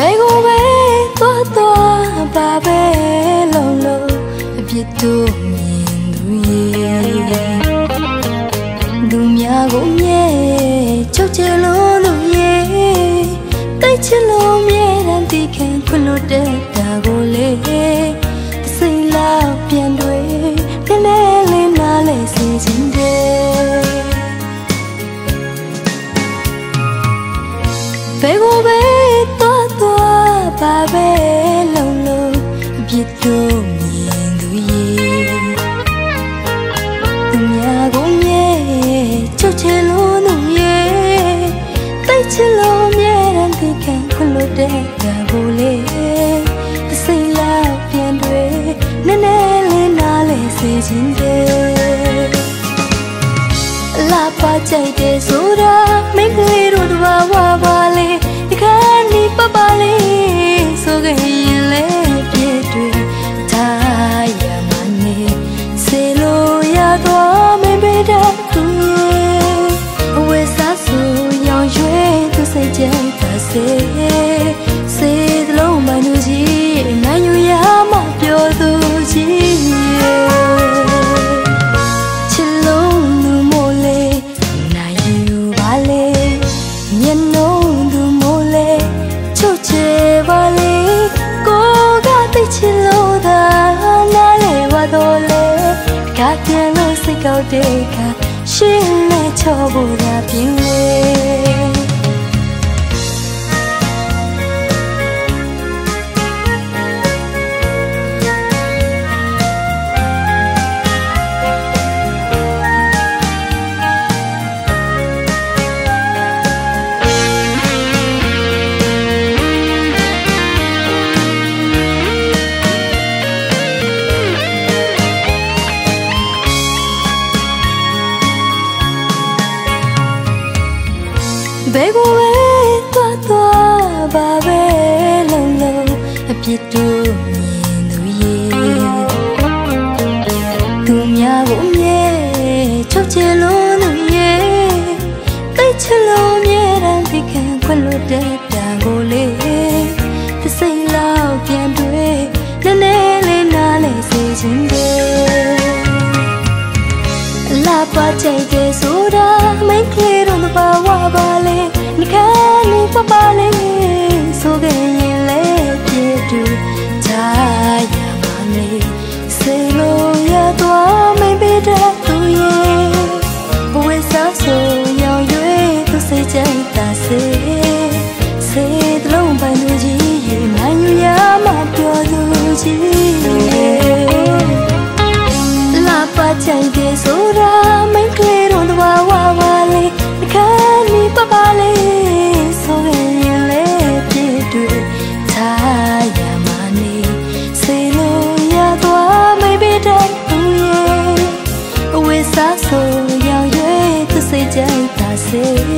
ဘယ်ကိုပဲသွားသွားပါပဲလုံးလုံးအပြစ်တို့မြင်သူရဲ့သူများကိုမြဲချုပ်ချလို့လို့ ချုပ်ချလို့သူရဲ့တိုက်ချလို့မြဲတမ်းသိခံခွလို့တဲ့ကဘူလေးတစိမ့်လောက်ပြန်တွေနည်းနည်းလေးနားလဲစေခြင်းတဲ့လာပါကြိုက်တယ်ဆို စေစေသလုံးမနူကြီးနိုင်ယူရမှပြောသူကြီးချစ်လုံးလူမို့လေနိုင်ယူပါလေမျက်နှုံးသူမို့လေချုပ်ချယ်ပါလေကိုကသိချစ်လို့သာနားလေပါတော့လေကပြန်လို့စိတ်ကောက်တဲ့အခါရှင်းနဲ့ချောဖို့သာပြင်း ဘယ်ကိုပဲသွားသွားပါပဲလုံးလုံးအပြစ်တို့မြင်သူရဲ့သူများကိုမြဲချုပ်ချယ်လို့သူရဲ့တိတ်ချလို့မြဲတမ်းသိခံခွက်လို့တဲ့တ လာပါချင်တယ်ဆိုတာမင်းကလေးတို့တော့ဝါဝါလေးအခန်းနီးပပလေးဆိုရင်လေပြည့်တွေ့ထားရမနေစေလို့ရသွားမိပိတဲ့သူရဲ့အဝိစားဆိုရောင်ရွေးသူစိတ်ကြိုက်တာစေစေ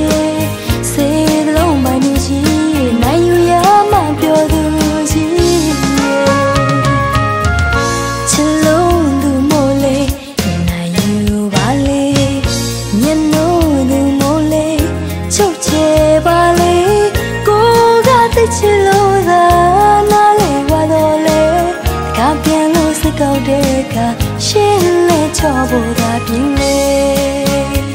လို့စိတ်ကောက်တဲ့အခါရှင်းလဲချောဖို့သာပြင်းလေ